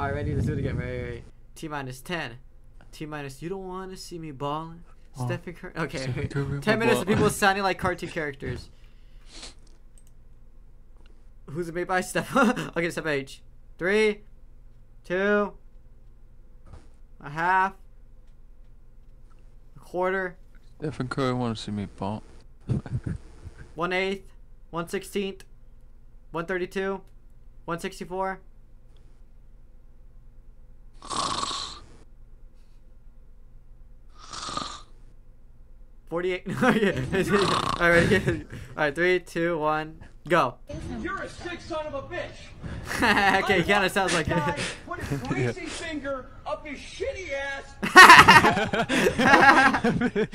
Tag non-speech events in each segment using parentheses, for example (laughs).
All right, ready? Let's do it again. Ready, ready. T minus 10. T minus, you don't want to see me balling. Oh. Stephen Curry. Okay. Curry (laughs) 10 minutes of people (laughs) sounding like cartoon characters. Who's it made by? (laughs) Steph. okay, Steph H. Three, two, a half, a quarter. Stephen Curry Want to see me ball. one eighth, one sixteenth, one thirty-two, one sixty-four. 48. (laughs) No, yeah. (laughs) All right, yeah. (laughs) All right, three, two, one, go. You're a sick son of a bitch. okay, he kind of sounds like it. Put his greasy finger up his shitty ass.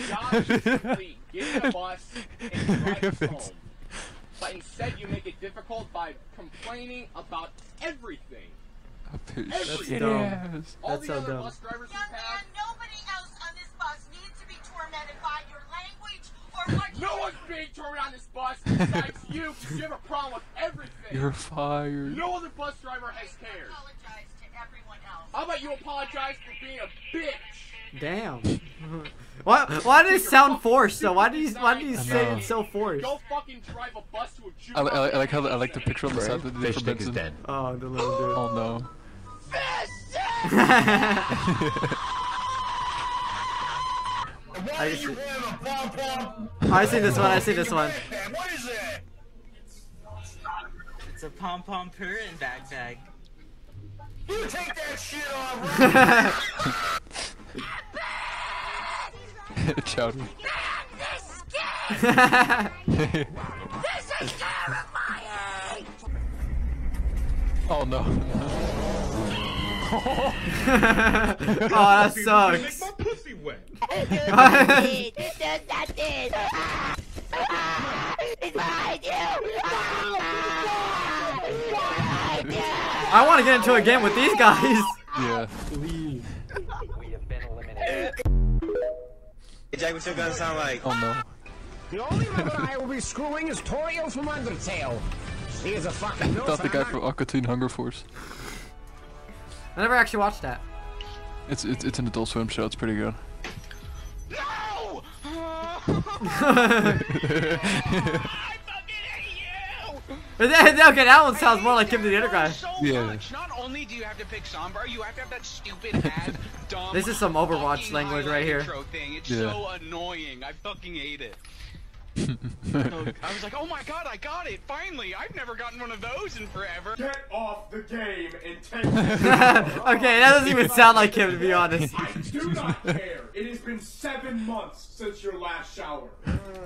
Josh is. Get in a bus and drive home. But instead, you make it difficult by complaining about everything. Everything. That's dumb. All That's the so other dumb. bus drivers you pass No you one's being turned on this bus besides you, because you have a problem with everything. You're fired. No other bus driver has cared. apologize to everyone else. How about you apologize for being a bitch? Damn. (laughs) why? Why did it sound forced? though? why did you? Why did you say it so forced? Go fucking drive a bus to a I, li- I, li- I like how I like the picture on the side Right? with the Fish stick is Benson. dead. Oh, the little dude. Oh no. (laughs) (laughs) I, just, I see this one. I see this one. What is it? It's a pom pom purr and bag bag. You take that shit off. (laughs) (laughs) right? Chowder. (laughs) oh no. oh, that sucks. My pussy wet. I want to get into a game with these guys. Yeah. We have been Hey, Jack, what's your gun sound like? Oh no. The only member I will be screwing is Toriel from Undertale. He is a fucking no That's the guy from Aqua Teen Hunger Force. I never actually watched that. It's it's it's an Adult Swim show. It's pretty good. (laughs) No! okay, that one sounds more like him than the other guy. So Yeah. much. Not only do you have to pick Sombra, you have to have that stupid (laughs) ass dumb. This is some Overwatch language right here. Thing. It's Yeah. so annoying. I fucking hate it. I was like, oh my god, I got it! Finally! I've never gotten one of those in forever. Get off the game and take (laughs) okay, that doesn't even sound like him to be honest. I do not care. It has been seven months since your last shower.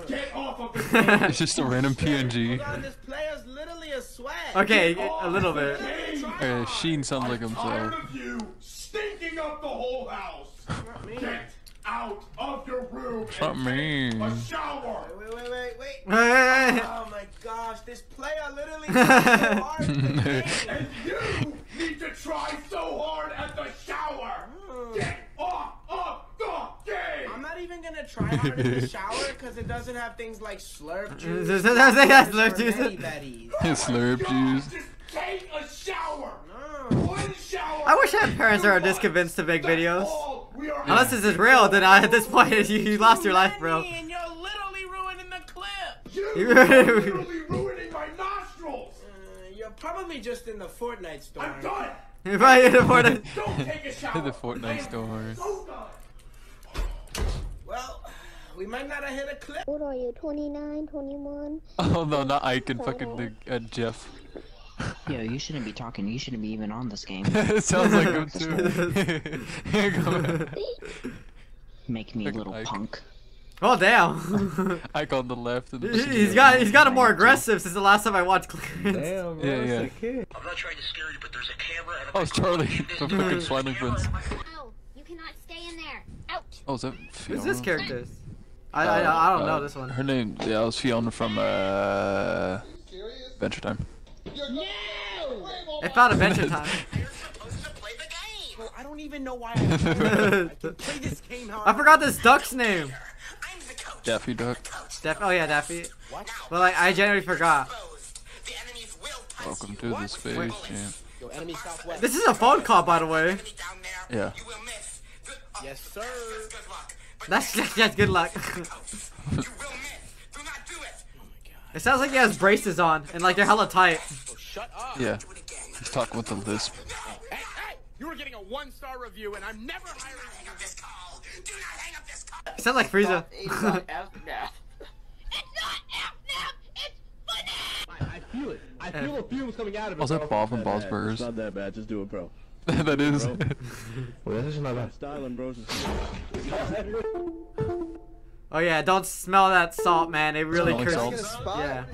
Get off of the game. it's just a random PNG. this player's literally a swag. Okay, a little bit. Uh, Sheen sounds like Tired himself. of you stinking up the whole house. Get out of your room Not and me. take a shower. Wait, wait, wait, wait. Hey, Oh my gosh, this player literally (laughs) so hard (laughs) in the game. And you need to try so hard at the shower. Mm. Get off of the game. I'm not even gonna try hard in the shower because it doesn't have things like slurp (laughs) juice. Does it have things like slurp or juice? Betty Slurp oh juice. Just take a shower. No. One shower. I wish I had parents that are Two this convinced to make That's videos. All Unless this is real, then I, at this point (laughs) you, you lost your life, bro. And you're literally ruining the clip. (laughs) You You- are (laughs) literally ruining my nostrils. Uh, you're probably just in the Fortnite store. I'm done. If I hit afford it. Don't take a shower. The Fortnite store. So. Well, we might not have hit a clip. What are you, 29, 21? Oh no, not Ike and fucking the, uh, Jeff. Yo, you shouldn't be talking. You shouldn't be even on this game. (laughs) it sounds like him (laughs) too. (laughs) Here, go. Make me a little Ike. punk. Oh damn. Ike on the left. And He- he's got he's got a more aggressive since the last time I watched Clarence. Damn, bro, Yeah, yeah. kid. I'm not trying to scare you, but there's a camera and Oh, it's Charlie from fucking Smiling Friends. Oh, you cannot stay in there. Out. Oh, is that Who's this character? I, I, I don't know Uh, this one. Her name, yeah, it was Fionna from uh, Adventure Time. I found Adventure Time. Bro, I don't even know why I, I can play this game how (laughs) I forgot this duck's name. Daffy Duck. Daff oh yeah, Daffy. Well, like, I generally forgot. Welcome to the space Wait. jam. Yo, enemy southwest. This is a phone call, by the way. Yeah. Yes, sir. That's (laughs) that's good luck. It sounds like he has braces on and like they're hella tight. Shut up. Yeah. He's talking with a lisp. Hey, hey! You were getting a one-star review, and I'm never hiring you. This call. Do not hang up this call. It sounds like Frieza. I feel it. I feel the fumes coming out of it. Was that bro. Bob from Bob's It's Burgers? not that bad. Just do it, bro. (laughs) that is. (laughs) Well, that's just not bad. Styling, bro. (laughs) Oh yeah, don't smell that salt, man. It really Smelling crisps. Yeah.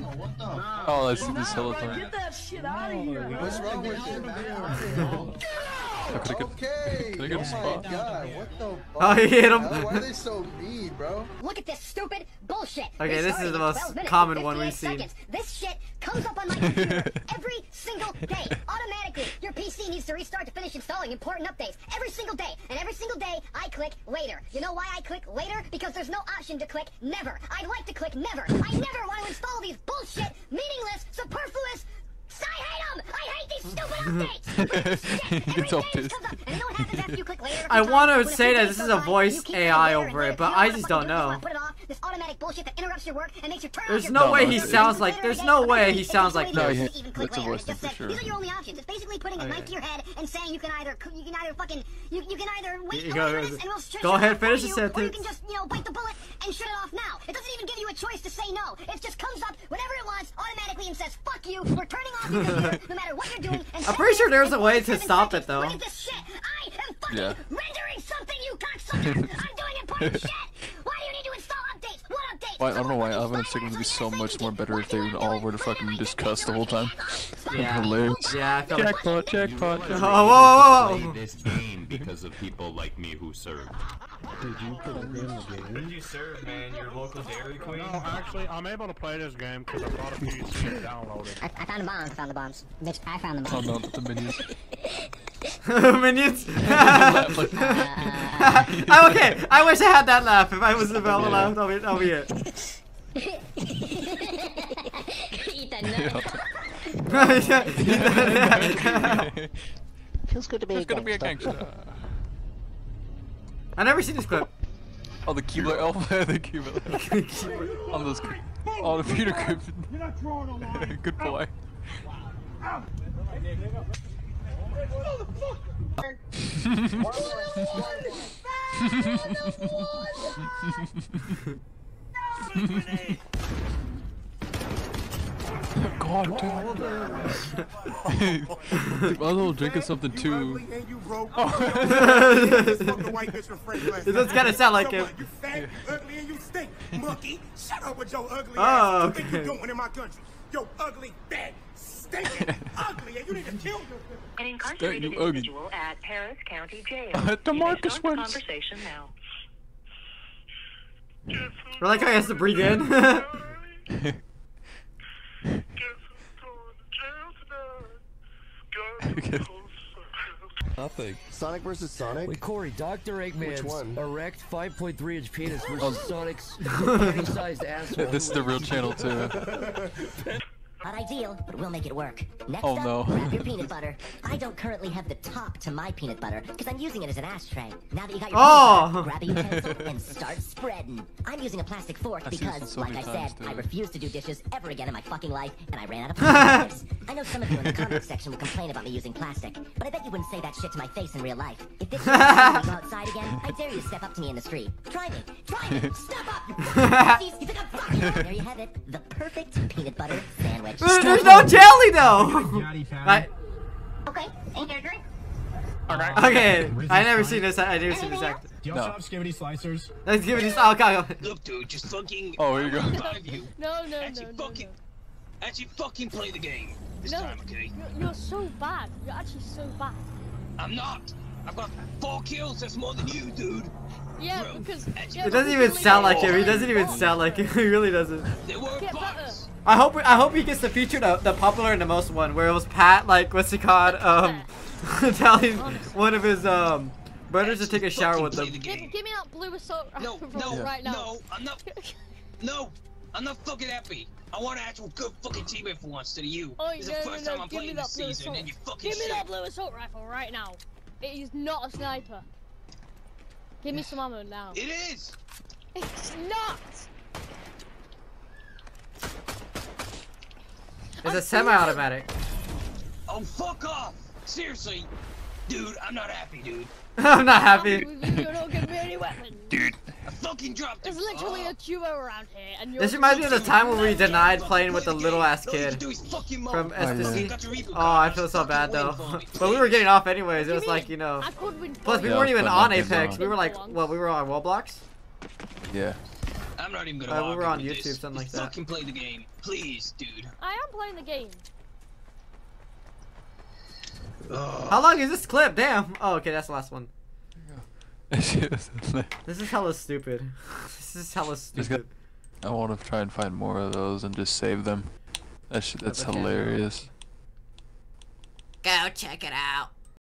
Oh, I see oh, this hella time. that shit out of here. What's wrong with you, (laughs) man? Could I get, Okay. could I get a oh spot? my god, what the fuck? Oh, he hit him. man? Why are they so mean, bro? Look at this stupid bullshit. Okay, this is the most minutes common one we've 58 seen. seconds. This shit comes up on my computer every single day, automatically. Your PC needs to restart to finish installing important updates every single day. And every single day, I click later. You know why I click later? Because there's no option to click never. I'd like to click never. I never want to install these bullshit, meaningless, superfluous. You click later? I want to say that this is a voice AI over it, but. I just don't the fuck you do? You know. Wanna Put it off. This automatic bullshit that interrupts your work and makes your turn There's off no way phone. he It's sounds like- there's no way he sounds like later. this. No, You he- even click that's a later. voice It just thing for sure. These are your only options. It's basically putting a Oh, knife yeah. to your head and saying you can either you can either fucking you, you can either wait You a go- couple minutes and we'll shut go ahead, finish the you, or you sentence. can just you know bite the bullet and shut it off now. It doesn't even give you a choice to say no. It just comes up whenever it wants automatically and says fuck you. We're turning off your computer (laughs) no matter what you're doing. And I'm pretty sure there's a way to stop it though. Look at this shit. I am fucking Yeah. rendering something, you cocksucker. (laughs) I'm doing important shit. Why, I don't know why Alvin and Sigma would be so much more better if they would all were to fucking just cuss the whole time. (laughs) Yeah. Hilarious. Yeah, I feel like. Jackpot, jackpot. Oh, whoa, whoa, whoa, whoa. this game because of people like me who serve. Where did you serve, man? Your local Dairy Queen? No, actually, I'm able to play this game because I brought a few shit downloaded. I, I found the bombs. I found the bombs. Bitch, I found the Oh bombs. no, the minions. (laughs) (laughs) Minions. (laughs) I'm okay. I wish I had that laugh. If I was the bell laugh, that'll be, that'll be it. Eat that Feels good to be There's a gonna be a gangster. gangster. I never seen this clip. Oh, the keyblade oh, (laughs) elf, the keyblade. On those. Oh, the Peter Griffin. You're not drawing a line. Good boy. God damn. Dude, my little drink of something too. Oh. It does kind of sound like him. You fat, ugly, and you stink. (laughs) Monkey, shut up with your ugly Oh, ass. What you okay. you doing in my country? Yo, ugly, fat, stinking, ugly, and you need to kill yourself. An incarcerated incarcerated you ugly. individual at Paris County Jail. Uh, DeMarcus Start the Wentz. conversation now. I like how he has to breathe in. (laughs) Nothing. Sonic versus Sonic? Wait, Corey, Dr. Eggman's Which one? erect 5.3 inch penis versus Oh. Sonic's (laughs) penny-sized asshole. This is the real channel too. (laughs) Not ideal, but we'll make it work. Next Oh, up, no. grab your peanut butter. I don't currently have the top to my peanut butter because I'm using it as an ashtray. Now that you got your Oh. peanut butter, grab a utensil and start spreading. I'm using a plastic fork I've because, so like I said, times, dude. I refuse to do dishes ever again in my fucking life, and I ran out of (laughs) plastic knives. I know some of you in the comments section will complain about me using plastic, but I bet you wouldn't say that shit to my face in real life. If this shit happens when we go outside again, I dare you to step up to me in the street. Try me. Try me. Step up. You. (laughs) You think I'm fucking... There you have it. The perfect peanut butter sandwich. There's there's no jelly though. I, Okay, ain't there a drink? okay, I never seen this. I never seen this act. Do y'all have skivity slicers? Let's give it this. Oh, God. Look, dude, just fucking. Oh, here you go. (laughs) Five of you. No, no, Actually, no, no, fucking. Actually, fucking play the game this No. time, okay? You're, you're so bad. You're actually so bad. I'm not. I've got four kills. That's more than you, dude. Yeah, because yeah, It doesn't even sound like him. He doesn't even sound like him. He really doesn't. They were Get better. I hope I hope he gets the feature the, the popular and the most one where it was Pat like what's he called um (laughs) telling one of his um brothers to take a shower with him. Give, give me that blue assault No, (laughs) rifle no, right now. no, I'm not. (laughs) No, I'm not fucking happy. I want an actual good fucking teammate for once instead of you. Oh, It's no, the first no, time I'm give me playing that this blue season, assault. and you fucking Give me shit. that blue assault rifle right now. It is not a sniper. Give me (sighs) some ammo now. It is. It's not. It's a semi-automatic. Oh, fuck off! Seriously, dude, I'm not happy, dude. (laughs) I'm not happy. You don't give me any weapons. Dude. I fucking dropped There's literally Oh. a duo around here, and you're. This reminds me of the time when we denied playing with the little ass kid from yeah. SDC. Oh, I feel so bad though. but we were getting off anyways. It was like you know. I could win. Plus, we weren't even on Apex. We were like, well, we were on Roblox. Yeah. I'm not even gonna. Uh, we were on YouTube, this. something like that. Fucking play the game, please, dude. I am playing the game. How long is this clip? Damn. Oh, okay, that's the last one. (laughs) This is hella stupid. (laughs) This is hella stupid. I want to try and find more of those and just save them. That shit, that's hilarious. Go check it out.